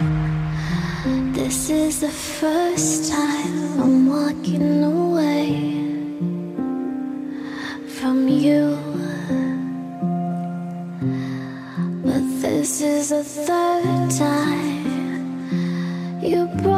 This is the first time I'm walking away from you. But this is the third time you.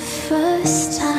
first time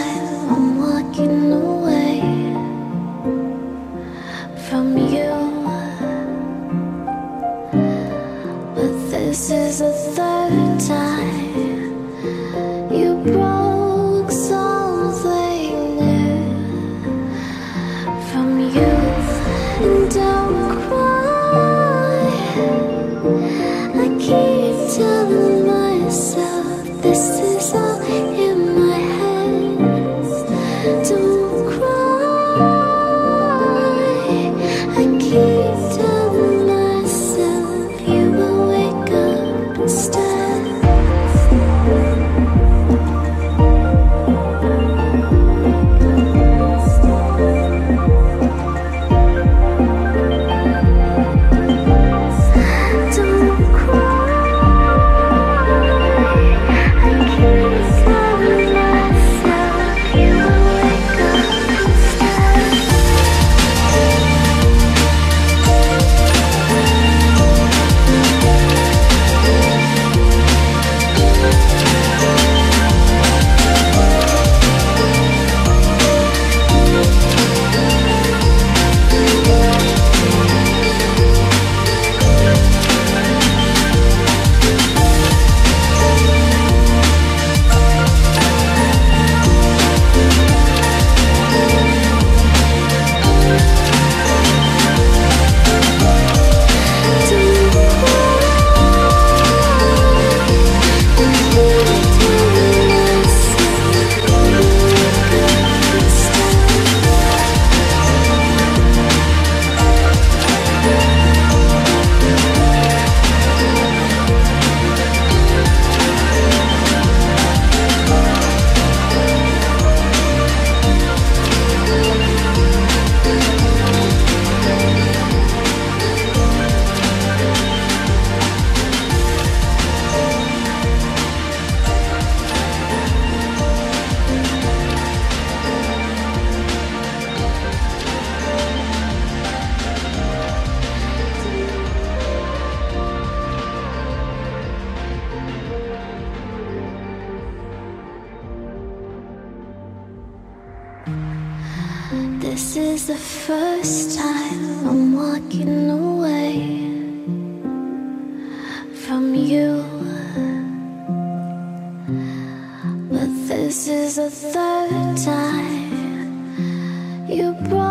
This is the first time I'm walking away from you. But this is the third time you brought.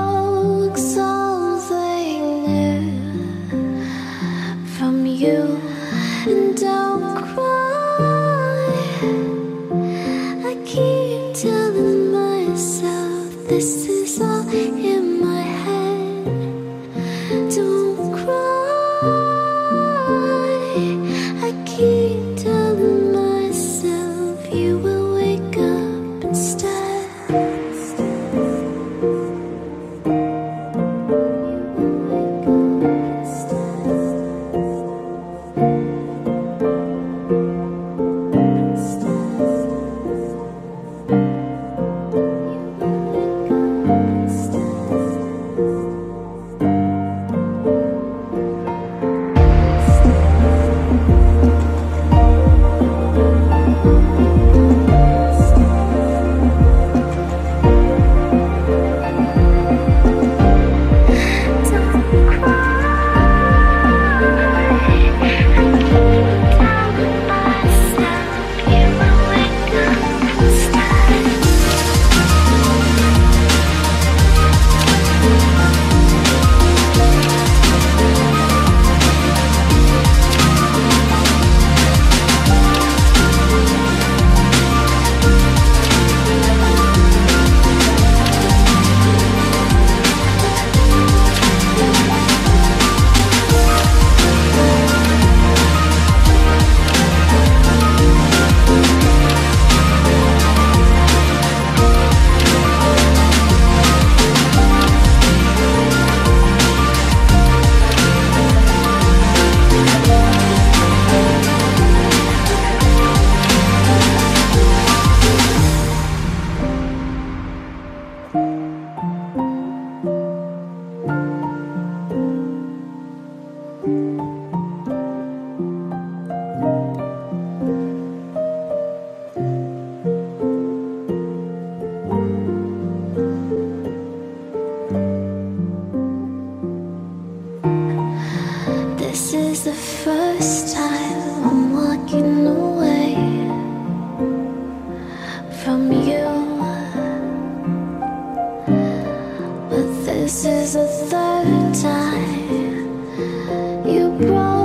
You brought